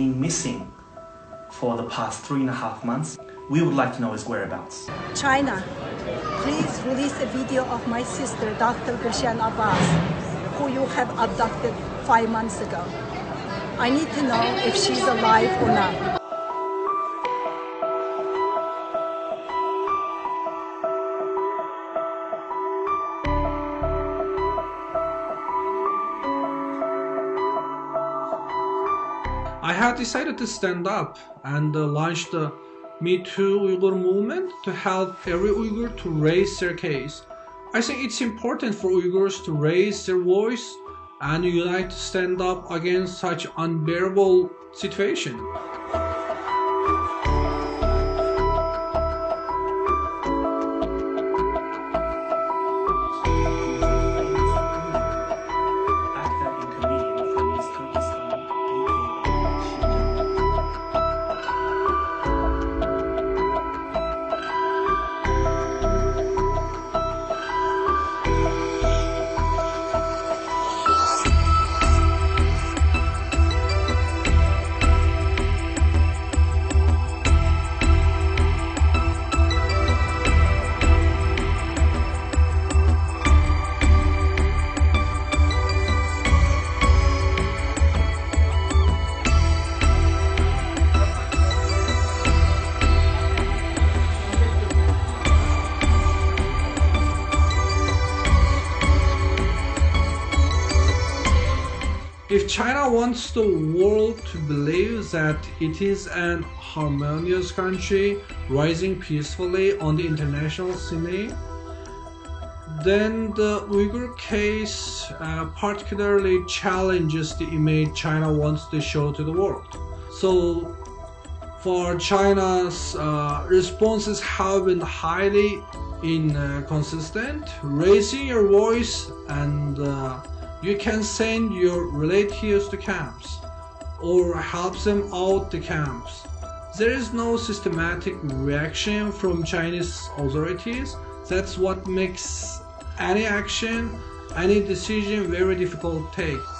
been missing for the past three and a half months. We would like to know his whereabouts. China, please release a video of my sister, Dr. Gulshan Abbas, who you have abducted five months ago. I need to know if she's alive or not. I had decided to stand up and uh, launch the Me Too Uyghur movement to help every Uyghur to raise their case. I think it's important for Uyghurs to raise their voice and unite to stand up against such unbearable situation. If China wants the world to believe that it is an harmonious country rising peacefully on the international scene, then the Uyghur case uh, particularly challenges the image China wants to show to the world. So, for China's uh, responses have been highly inconsistent. Raising your voice and uh, you can send your relatives to camps or help them out the camps. There is no systematic reaction from Chinese authorities. That's what makes any action, any decision very difficult to take.